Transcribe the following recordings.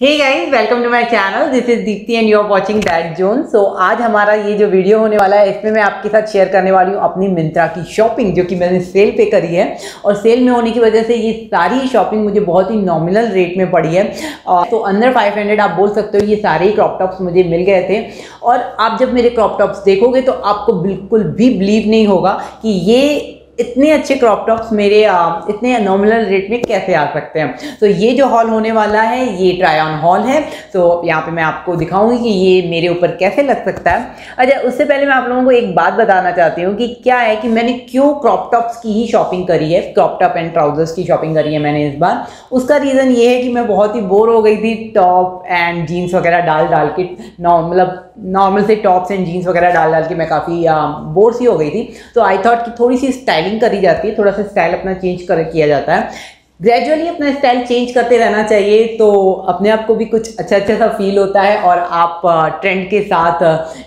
Hey guys welcome to my channel this is Deepti and you are watching that zone so आज हमारा ये जो video होने वाला है, इसमें मैं आपके साथ शेयर करने वाली हूँ अपनी मिंत्रा की शॉपिंग जो कि मैंने सेल पे करी है। और सेल में होने की वजह से ये सारी शॉपिंग मुझे बहुत ही नॉमिनल रेट में पड़ी है। तो अंदर 500 आप बोल सकते हो, ये सारे ही क्रॉप टॉप्स मुझे मिल गए थे। और आप जब मेरे क्रॉप टॉप्स देखोगे तो आपको बिल्कुल भी बिलीव नहीं होगा कि ये इतने अच्छे क्रॉप टॉप्स मेरे इतने नॉमिनल रेट में कैसे आ सकते हैं? तो ये जो हॉल होने वाला है, ये ट्राई ऑन हॉल है। तो यहाँ पे मैं आपको दिखाऊँगी कि ये मेरे ऊपर कैसे लग सकता है। अच्छा उससे पहले मैं आप लोगों को एक बात बताना चाहती हूँ कि क्या है कि मैंने क्यों क्रॉप टॉप्स की ही शॉपिंग करी है? क्रॉप टॉप एंड ट्राउजर्स की शॉपिंग करी है मैंने इस बार। उसका रीज़न ये है कि मैं बहुत ही बोर हो गई थी टॉप एंड जीन्स वगैरह डाल डाल के। मतलब नॉर्मल से टॉप्स एंड जीन्स वगैरह डाल डाल के मैं काफ़ी बोर सी हो गई थी। तो आई थॉट कि थोड़ी सी स्टाइलिंग करी जाती है, थोड़ा सा स्टाइल अपना चेंज कर, किया जाता है। ग्रेजुअली अपना स्टाइल चेंज करते रहना चाहिए तो अपने आप को भी कुछ अच्छा अच्छा सा फील होता है और आप ट्रेंड के साथ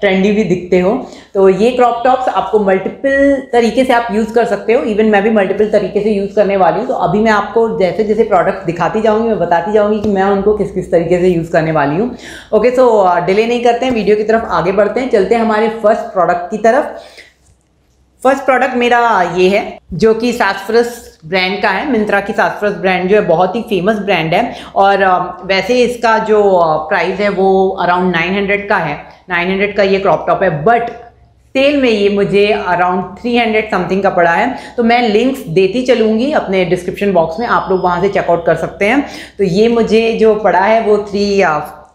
ट्रेंडी भी दिखते हो। तो ये क्रॉप टॉप्स आपको मल्टीपल तरीके से आप यूज़ कर सकते हो। इवन मैं भी मल्टीपल तरीके से यूज़ करने वाली हूँ तो अभी मैं आपको जैसे जैसे प्रोडक्ट दिखाती जाऊँगी, मैं बताती जाऊँगी कि मैं उनको किस किस तरीके से यूज़ करने वाली हूँ। ओके, सो डिले नहीं करते हैं, वीडियो की तरफ़ आगे बढ़ते हैं, चलते हैं हमारे फ़र्स्ट प्रोडक्ट की तरफ़। फ़र्स्ट प्रोडक्ट मेरा ये है, जो कि सासफ्रस ब्रांड का है। मिंत्रा की सासफ्रस ब्रांड जो है, बहुत ही फ़ेमस ब्रांड है। और वैसे इसका जो प्राइस है, वो अराउंड 900 का है। 900 का ये क्रॉप टॉप है बट सेल में ये मुझे अराउंड 300 समथिंग का पड़ा है। तो मैं लिंक्स देती चलूँगी अपने डिस्क्रिप्शन बॉक्स में, आप लोग वहाँ से चेकआउट कर सकते हैं। तो ये मुझे जो पड़ा है, वो थ्री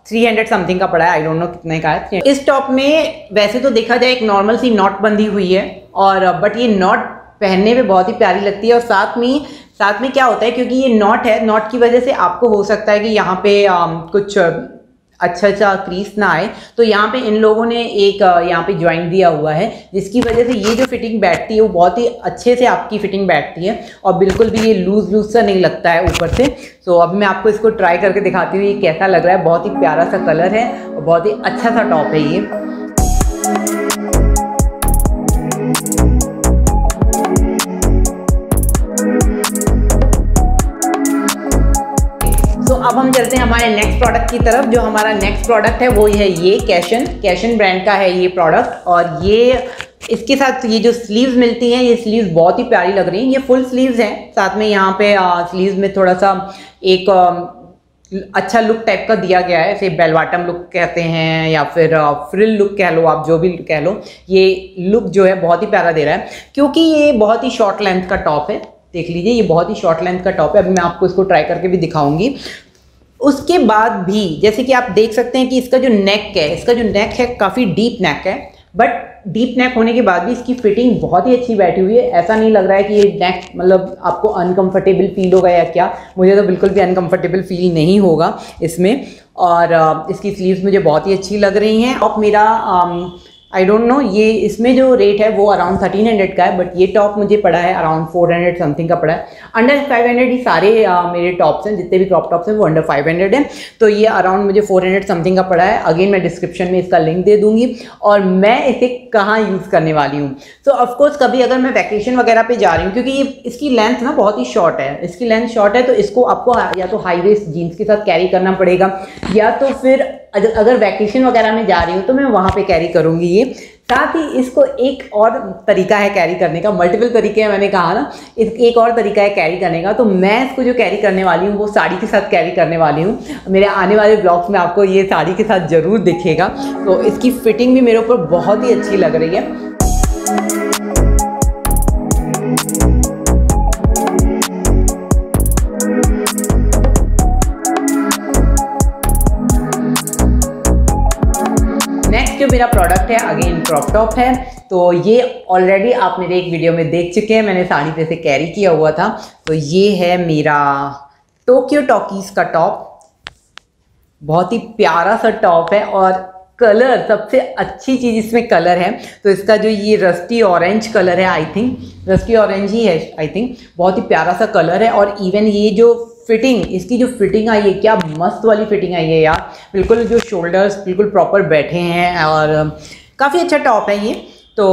थ्री हंड्रेड समथिंग का पड़ा है। आई डोंट नो कितने का है। इस टॉप में वैसे तो देखा जाए, एक नॉर्मल सी नॉट बंधी हुई है। और बट ये नॉट पहनने में बहुत ही प्यारी लगती है और साथ में साथ में क्या होता है क्योंकि ये नॉट है नॉट की वजह से आपको हो सकता है कि यहाँ पे आ, कुछ अच्छा अच्छा क्रीस ना आए। तो यहाँ पे इन लोगों ने एक यहाँ पे ज्वाइंट दिया हुआ है जिसकी वजह से ये जो फिटिंग बैठती है वो बहुत ही अच्छे से आपकी फिटिंग बैठती है और बिल्कुल भी ये लूज लूज सा नहीं लगता है ऊपर से। सो अब मैं आपको इसको ट्राई करके दिखाती हूँ ये कैसा लग रहा है। बहुत ही प्यारा सा कलर है और बहुत ही अच्छा सा टॉप है ये। अब हम चलते हैं हमारे नेक्स्ट प्रोडक्ट की तरफ़, जो हमारा नेक्स्ट प्रोडक्ट है, वो है ये कैशन कैशन ब्रांड का है ये प्रोडक्ट और ये इसके साथ ये जो स्लीव्स मिलती हैं, ये स्लीव्स बहुत ही प्यारी लग रही हैं। ये फुल स्लीव्स हैं। साथ में यहाँ पे स्लीव्स में थोड़ा सा एक अच्छा लुक टाइप का दिया गया है। इसे बेलवाटम लुक कहते हैं या फिर फ्रिल लुक कह लो आप, जो भी कह लो। ये लुक जो है बहुत ही प्यारा दे रहा है। क्योंकि ये बहुत ही शॉर्ट लेंथ का टॉप है। देख लीजिए, ये बहुत ही शॉर्ट लेंथ का टॉप है। अभी मैं आपको इसको ट्राई करके भी दिखाऊँगी। उसके बाद भी, जैसे कि आप देख सकते हैं कि इसका जो नेक है, इसका जो नेक है, काफ़ी डीप नेक है बट डीप नेक होने के बाद भी इसकी फिटिंग बहुत ही अच्छी बैठी हुई है। ऐसा नहीं लग रहा है कि ये नेक मतलब आपको अनकंफर्टेबल फील होगा या क्या। मुझे तो बिल्कुल भी अनकंफर्टेबल फील नहीं होगा इसमें। और इसकी स्लीव्स मुझे बहुत ही अच्छी लग रही हैं। और मेरा आई डोंट नो ये इसमें जो रेट है वो अराउंड थर्टीन हंड्रेड का है बट ये टॉप मुझे पड़ा है अराउंड फोर हंड्रेड समथिंग का पड़ा है। अंडर फाइव हंड्रेड ही सारे uh, मेरे टॉप्स हैं जितने भी क्रॉप टॉप्स हैं वो अंडर फाइव हंड्रेड हैं। तो ये अराउंड मुझे फोर हंड्रेड समथिंग का पड़ा है। अगेन मैं डिस्क्रिप्शन में इसका लिंक दे दूँगी और मैं इसे कहाँ यूज़ करने वाली हूँ। तो ऑफकोर्स कभी अगर मैं वैकेशन वगैरह पे जा रही हूँ क्योंकि ये इसकी लेंथ ना बहुत ही शॉर्ट है। इसकी लेंथ शॉर्ट है तो इसको आपको या तो हाई वेस्ट जीन्स के साथ कैरी करना पड़ेगा या तो फिर अगर अगर वैकेशन वगैरह में जा रही हूँ तो मैं वहाँ पे कैरी करूँगी ये। साथ ही इसको एक और तरीका है कैरी करने का मल्टीपल तरीके हैं मैंने कहा ना एक और तरीका है कैरी करने का। तो मैं इसको जो कैरी करने वाली हूँ, वो साड़ी के साथ कैरी करने वाली हूँ। मेरे आने वाले ब्लॉग्स में आपको ये साड़ी के साथ ज़रूर दिखेगा। तो इसकी फिटिंग भी मेरे ऊपर बहुत ही अच्छी लग रही है। जो मेरा प्रोडक्ट है अगेन क्रॉप टॉप है तो ये ऑलरेडी आप मेरे एक वीडियो में देख चुके हैं, मैंने साड़ी पे से कैरी किया हुआ था। तो ये है मेरा टोक्यो टॉकीज का टॉप बहुत ही प्यारा सा टॉप है और कलर सबसे अच्छी चीज़ इसमें कलर है। तो इसका जो ये रस्टी ऑरेंज कलर है आई थिंक रस्टी ऑरेंज ही है आई थिंक बहुत ही प्यारा सा कलर है और इवन ये जो फिटिंग इसकी जो फिटिंग आई है, क्या मस्त वाली फिटिंग आई है यार। बिल्कुल जो शोल्डर्स बिल्कुल प्रॉपर बैठे हैं और काफ़ी अच्छा टॉप है ये। तो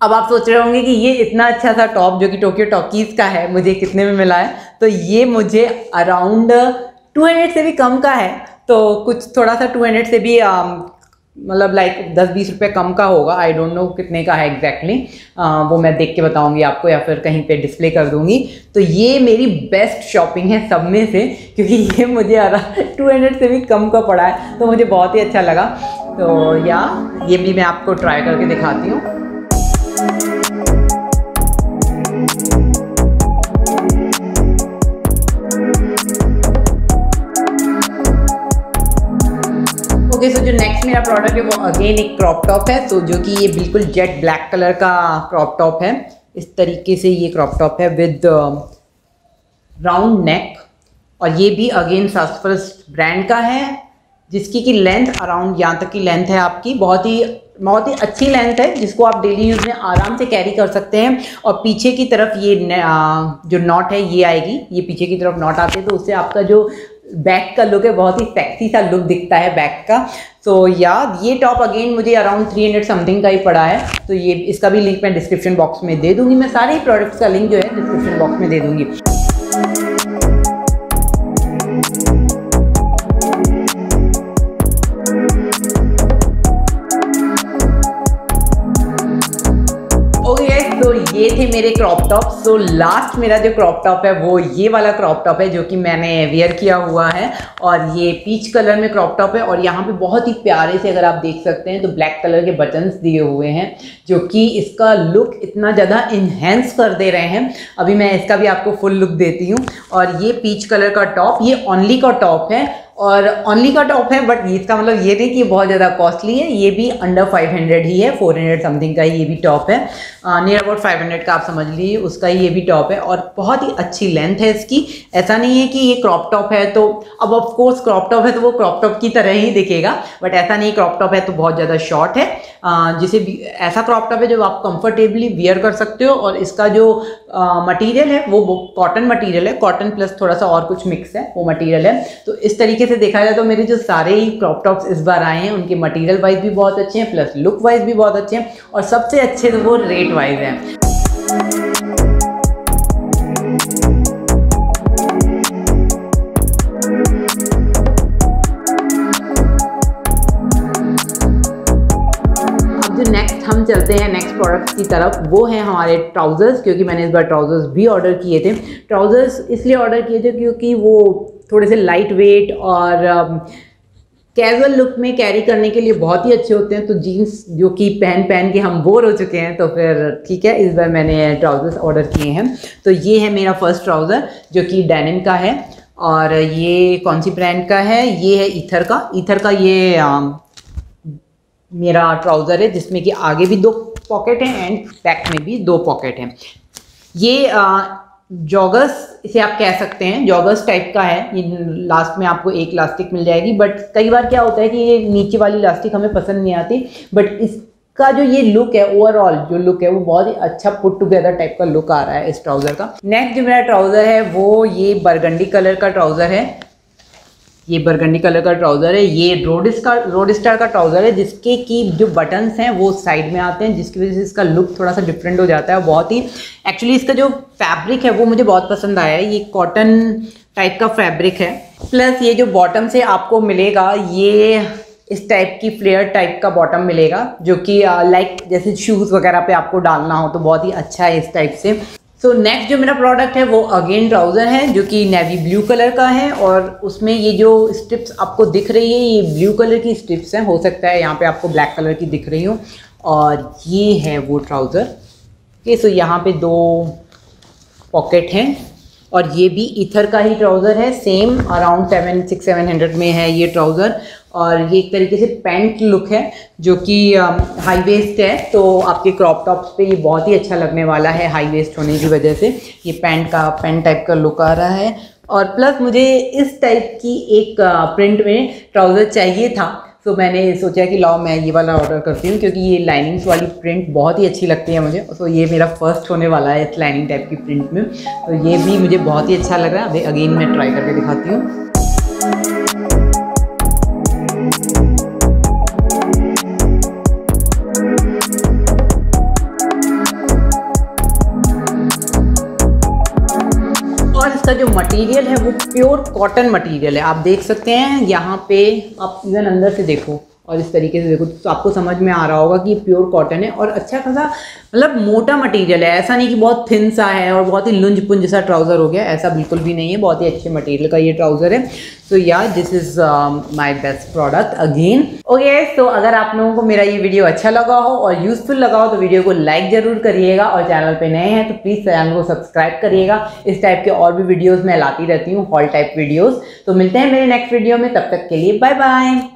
अब आप सोच रहे होंगे कि ये इतना अच्छा सा टॉप जो कि टोक्यो टॉकीज़ का है, मुझे कितने में मिला है? तो ये मुझे अराउंड 200 से भी कम का है। तो कुछ थोड़ा सा 200 से भी मतलब लाइक दस बीस रुपये कम का होगा। आई डोंट नो कितने का है एग्जैक्टली exactly. वो मैं देख के बताऊँगी आपको या फिर कहीं पे डिस्प्ले कर दूँगी। तो ये मेरी बेस्ट शॉपिंग है सब में से, क्योंकि ये मुझे आ रहा टू हंड्रेड से भी कम का पड़ा है तो मुझे बहुत ही अच्छा लगा। तो या, ये भी मैं आपको ट्राई करके दिखाती हूँ। ओके सो जो नेक्स्ट मेरा प्रोडक्ट है, वो अगेन एक क्रॉप टॉप है तो जो कि ये बिल्कुल जेट ब्लैक कलर का क्रॉप टॉप है। इस तरीके से ये क्रॉप टॉप है विद राउंड नेक और ये भी अगेन फ़र्स्ट ब्रांड का है, जिसकी की लेंथ अराउंड यहाँ तक की लेंथ है आपकी। बहुत ही बहुत ही अच्छी लेंथ है, जिसको आप डेली यूज़ में आराम से कैरी कर सकते हैं। और पीछे की तरफ़ ये जो नॉट है, ये आएगी। ये पीछे की तरफ़ नॉट आते हैं तो उससे आपका जो बैक का लुक है, बहुत ही सेक्सी सा लुक दिखता है बैक का। तो या ये टॉप अगेन मुझे अराउंड 300 समथिंग का ही पड़ा है। तो ये, इसका भी लिंक मैं डिस्क्रिप्शन बॉक्स में दे दूँगी। मैं सारे ही प्रोडक्ट्स का लिंक जो है डिस्क्रिप्शन बॉक्स में दे दूँगी। ये थे मेरे क्रॉप टॉप सो लास्ट मेरा जो क्रॉप टॉप है, वो ये वाला क्रॉप टॉप है जो कि मैंने वेयर किया हुआ है. और ये पीच कलर में क्रॉप टॉप है और यहाँ पे बहुत ही प्यारे से अगर आप देख सकते हैं तो ब्लैक कलर के बटन्स दिए हुए हैं, जो कि इसका लुक इतना ज़्यादा इन्हेंस कर दे रहे हैं. अभी मैं इसका भी आपको फुल लुक देती हूँ. और ये पीच कलर का टॉप ये ऑनली का टॉप है. और ऑनली का टॉप है बट इसका मतलब ये नहीं कि बहुत ज़्यादा कॉस्टली है, ये भी अंडर 500 ही है 400 समथिंग का ये भी टॉप है। नियर अबाउट 500 का आप समझ लीजिए, उसका ये भी टॉप है और बहुत ही अच्छी लेंथ है इसकी। ऐसा नहीं है कि ये क्रॉप टॉप है तो अब ऑफ़ कोर्स क्रॉप टॉप है तो वो क्रॉप टॉप की तरह ही दिखेगा बट ऐसा नहीं क्रॉप टॉप है तो बहुत ज़्यादा शॉर्ट है। जिसे ऐसा क्रॉप टॉप है जो आप कंफर्टेबली वियर कर सकते हो और इसका जो मटीरियल है, वो कॉटन मटीरियल है। कॉटन प्लस थोड़ा सा और कुछ मिक्स है, वो मटीरियल है। तो इस तरीके तरीके से देखा जाए तो मेरे जो सारे ही क्रॉप टॉप्स इस बार आए हैं, उनके मटेरियल वाइज भी बहुत अच्छे हैं प्लस लुक वाइज भी बहुत अच्छे हैं और सबसे अच्छे तो वो रेट वाइज हैं। चलते हैं नेक्स्ट प्रोडक्ट की तरफ़, वो है हमारे ट्राउज़र्स क्योंकि मैंने इस बार ट्राउज़र्स भी ऑर्डर किए थे। ट्राउज़र्स इसलिए ऑर्डर किए थे क्योंकि वो थोड़े से लाइट वेट और कैजुअल um, लुक में कैरी करने के लिए बहुत ही अच्छे होते हैं। तो जीन्स जो कि पहन पहन के हम बोर हो चुके हैं तो फिर ठीक है इस बार मैंने ट्राउज़र्स ऑर्डर किए हैं। तो ये है मेरा फ़र्स्ट ट्राउज़र जो कि डेनिम का है। और ये कौन सी ब्रांड का है? ये है ईथर का। ईथर का ये आ, um, मेरा ट्राउज़र है जिसमें कि आगे भी दो पॉकेट हैं एंड बैक में भी दो पॉकेट हैं। ये आ, जॉगस इसे आप कह सकते हैं जॉगस टाइप का है, ये लास्ट में आपको एक लास्टिक मिल जाएगी बट कई बार क्या होता है कि ये नीचे वाली लास्टिक हमें पसंद नहीं आती बट इसका जो ये लुक है ओवरऑल जो लुक है, वो बहुत ही अच्छा पुट टुगेदर टाइप का लुक आ रहा है इस ट्राउज़र का। नेक्स्ट जो मेरा ट्राउज़र है, वो ये बरगंडी कलर का ट्राउज़र है। ये बरगंडी कलर का ट्राउज़र है, ये रोड स्टार रोड स्टार का ट्राउज़र है, जिसके की जो बटन्स हैं वो साइड में आते हैं, जिसकी वजह से इसका लुक थोड़ा सा डिफरेंट हो जाता है, बहुत ही एक्चुअली इसका जो फैब्रिक है वो मुझे बहुत पसंद आया है, ये कॉटन टाइप का फैब्रिक है प्लस ये जो बॉटम से आपको मिलेगा, ये इस टाइप की फ्लेयर टाइप का बॉटम मिलेगा, जो कि लाइक जैसे शूज़ वगैरह पे आपको डालना हो तो बहुत ही अच्छा है इस टाइप से। सो so, नेक्स्ट जो मेरा प्रोडक्ट है वो अगेन ट्राउज़र है जो कि नेवी ब्लू कलर का है और उसमें ये जो स्ट्रिप्स आपको दिख रही है ये ब्लू कलर की स्ट्रिप्स हैं। हो सकता है यहाँ पे आपको ब्लैक कलर की दिख रही हो। और ये है वो ट्राउज़र ओके सो यहाँ पे दो पॉकेट हैं। और ये भी इथर का ही ट्राउज़र है same around seven six seven hundred में है ये ट्राउज़र। और ये एक तरीके से पैंट लुक है जो कि हाई um, वेस्ट है तो आपके क्रॉप टॉप्स पे ये बहुत ही अच्छा लगने वाला है हाई वेस्ट होने की वजह से। ये पैंट का पैंट टाइप का लुक आ रहा है। और प्लस मुझे इस टाइप की एक प्रिंट uh, में ट्राउज़र चाहिए था। तो मैंने सोचा कि लाओ, मैं ये वाला ऑर्डर करती हूँ, क्योंकि ये लाइनिंग्स वाली प्रिंट बहुत ही अच्छी लगती है मुझे। तो ये मेरा फ़र्स्ट होने वाला है इस लाइनिंग टाइप की प्रिंट में। तो ये भी मुझे बहुत ही अच्छा लग रहा है। अभी अगेन मैं ट्राई करके दिखाती हूँ। इसका जो मटेरियल है वो प्योर कॉटन मटेरियल है। आप देख सकते हैं, यहाँ पे आप इवन अंदर से देखो। और इस तरीके से देखो तो आपको समझ में आ रहा होगा कि प्योर कॉटन है और अच्छा खासा मतलब मोटा मटेरियल है। ऐसा नहीं कि बहुत थिन सा है और बहुत ही लुंज पुंज सा ट्राउज़र हो गया, ऐसा बिल्कुल भी नहीं है। बहुत ही अच्छे मटेरियल का ये ट्राउज़र है। So yeah this is my best product again okay so अगर आप लोगों को मेरा ये वीडियो अच्छा लगा हो और यूज़फुल लगा हो तो वीडियो को लाइक ज़रूर करिएगा और चैनल पे नए हैं तो प्लीज़ चैनल को सब्सक्राइब करिएगा। इस टाइप के और भी वीडियोज़ मैं लाती रहती हूँ हॉल टाइप वीडियोज़ तो मिलते हैं मेरे नेक्स्ट वीडियो में, तब तक के लिए बाय बाय